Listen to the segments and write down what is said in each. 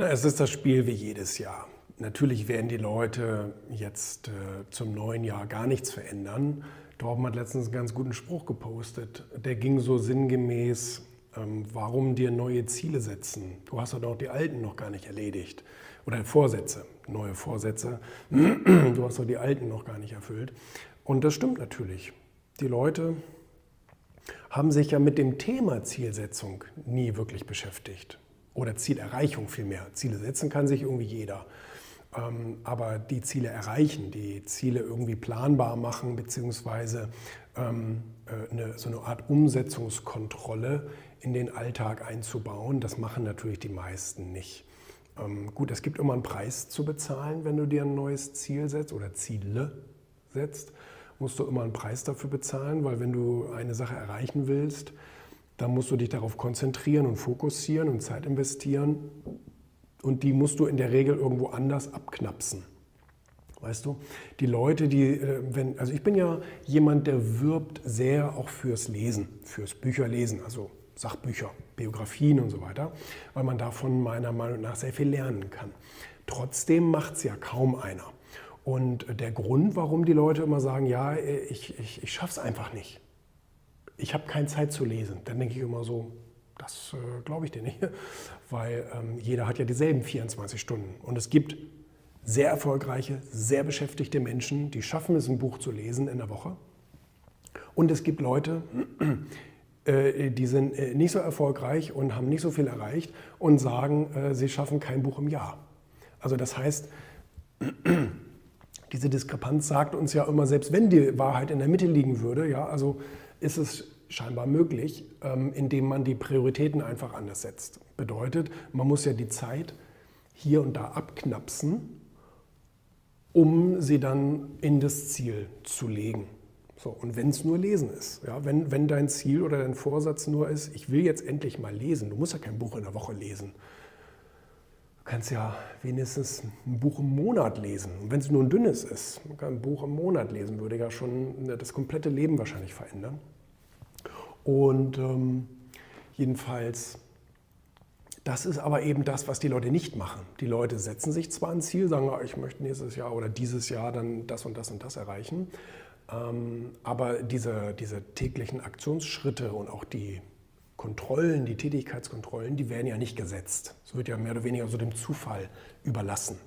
Na, es ist das Spiel wie jedes Jahr. Natürlich werden die Leute jetzt äh, zum neuen Jahr gar nichts verändern. Torben hat letztens einen ganz guten Spruch gepostet. Der ging so sinngemäß, ähm, warum dir neue Ziele setzen? Du hast doch die alten noch gar nicht erledigt. Oder Vorsätze, neue Vorsätze. Du hast doch die alten noch gar nicht erfüllt. Und das stimmt natürlich. Die Leute haben sich ja mit dem Thema Zielsetzung nie wirklich beschäftigt. Oder Zielerreichung vielmehr. Ziele setzen kann sich irgendwie jeder. Ähm, aber die Ziele erreichen, die Ziele irgendwie planbar machen, beziehungsweise ähm, äh, eine, so eine Art Umsetzungskontrolle in den Alltag einzubauen, das machen natürlich die meisten nicht. Ähm, gut, es gibt immer einen Preis zu bezahlen, wenn du dir ein neues Ziel setzt oder Ziele setzt, musst du immer einen Preis dafür bezahlen, weil wenn du eine Sache erreichen willst, dann musst du dich darauf konzentrieren und fokussieren und Zeit investieren und die musst du in der Regel irgendwo anders abknapsen. Weißt du, die Leute, die, äh, wenn, also ich bin ja jemand, der wirbt sehr auch fürs Lesen, fürs Bücherlesen, also Sachbücher, Biografien und so weiter, weil man davon meiner Meinung nach sehr viel lernen kann. Trotzdem macht es ja kaum einer. Und der Grund, warum die Leute immer sagen, ja, ich, ich, ich schaffe es einfach nicht. Ich habe keine Zeit zu lesen. Dann denke ich immer so, das äh, glaube ich dir nicht, weil ähm, jeder hat ja dieselben 24 Stunden. Und es gibt sehr erfolgreiche, sehr beschäftigte Menschen, die schaffen es, ein Buch zu lesen in der Woche. Und es gibt Leute, äh, die sind äh, nicht so erfolgreich und haben nicht so viel erreicht und sagen, äh, sie schaffen kein Buch im Jahr. Also das heißt, diese Diskrepanz sagt uns ja immer, selbst wenn die Wahrheit in der Mitte liegen würde, ja, also ist es scheinbar möglich, ähm, indem man die Prioritäten einfach anders setzt. Bedeutet, man muss ja die Zeit hier und da abknapsen, um sie dann in das Ziel zu legen. So, und wenn es nur Lesen ist, ja, wenn, wenn dein Ziel oder dein Vorsatz nur ist, ich will jetzt endlich mal lesen, du musst ja kein Buch in der Woche lesen. Kannst ja wenigstens ein Buch im Monat lesen. Und wenn es nur ein dünnes ist, ein Buch im Monat lesen, würde ja schon das komplette Leben wahrscheinlich verändern. Und ähm, jedenfalls, das ist aber eben das, was die Leute nicht machen. Die Leute setzen sich zwar ein Ziel, sagen, ah, ich möchte nächstes Jahr oder dieses Jahr dann das und das und das erreichen, ähm, aber diese, diese täglichen Aktionsschritte und auch die Kontrollen, die Tätigkeitskontrollen, die werden ja nicht gesetzt. Es wird ja mehr oder weniger so dem Zufall überlassen.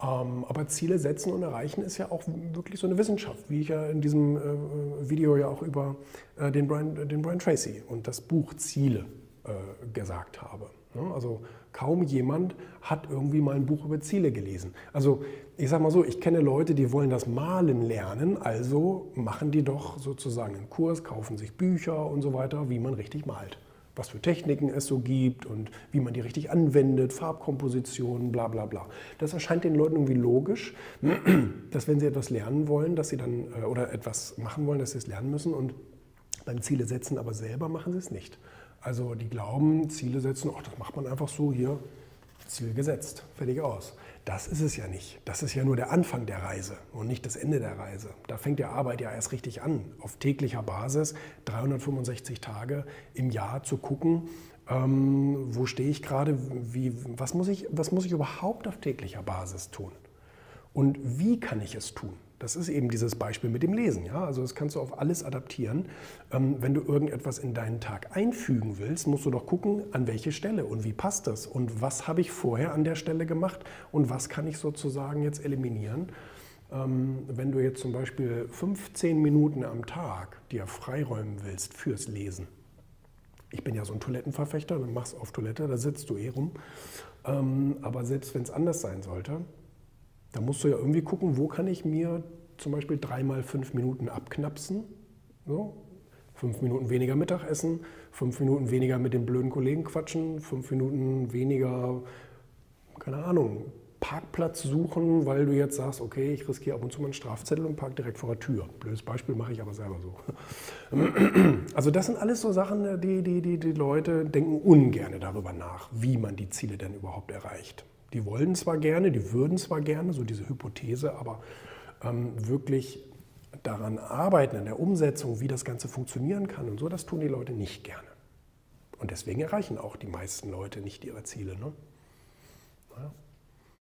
Ähm, aber Ziele setzen und erreichen ist ja auch wirklich so eine Wissenschaft, wie ich ja in diesem äh, Video ja auch über äh, den, Brian, den Brian Tracy und das Buch Ziele äh, gesagt habe. Ne? Also kaum jemand hat irgendwie mal ein Buch über Ziele gelesen. Also ich sage mal so, ich kenne Leute, die wollen das Malen lernen, also machen die doch sozusagen einen Kurs, kaufen sich Bücher und so weiter, wie man richtig malt was für Techniken es so gibt und wie man die richtig anwendet, Farbkompositionen, bla bla bla. Das erscheint den Leuten irgendwie logisch, dass wenn sie etwas lernen wollen, dass sie dann äh, oder etwas machen wollen, dass sie es lernen müssen und beim Ziele setzen aber selber machen sie es nicht. Also die glauben, Ziele setzen, ach, das macht man einfach so hier, Ziel gesetzt, fertig aus. Das ist es ja nicht. Das ist ja nur der Anfang der Reise und nicht das Ende der Reise. Da fängt die Arbeit ja erst richtig an, auf täglicher Basis, 365 Tage im Jahr zu gucken, ähm, wo stehe ich gerade, was, was muss ich überhaupt auf täglicher Basis tun und wie kann ich es tun. Das ist eben dieses Beispiel mit dem Lesen. Ja? Also das kannst du auf alles adaptieren. Ähm, wenn du irgendetwas in deinen Tag einfügen willst, musst du doch gucken, an welche Stelle und wie passt das und was habe ich vorher an der Stelle gemacht und was kann ich sozusagen jetzt eliminieren. Ähm, wenn du jetzt zum Beispiel 15 Minuten am Tag dir freiräumen willst fürs Lesen, ich bin ja so ein Toilettenverfechter, du machst auf Toilette, da sitzt du eh rum. Ähm, aber selbst wenn es anders sein sollte, da musst du ja irgendwie gucken, wo kann ich mir zum Beispiel dreimal fünf Minuten abknapsen. So. Fünf Minuten weniger Mittagessen, fünf Minuten weniger mit den blöden Kollegen quatschen, fünf Minuten weniger, keine Ahnung, Parkplatz suchen, weil du jetzt sagst, okay, ich riskiere ab und zu mal einen Strafzettel und park direkt vor der Tür. Blödes Beispiel mache ich aber selber so. Also das sind alles so Sachen, die die, die, die Leute denken ungern darüber nach, wie man die Ziele denn überhaupt erreicht. Die wollen zwar gerne, die würden zwar gerne, so diese Hypothese, aber ähm, wirklich daran arbeiten, an der Umsetzung, wie das Ganze funktionieren kann und so, das tun die Leute nicht gerne. Und deswegen erreichen auch die meisten Leute nicht ihre Ziele. Ne?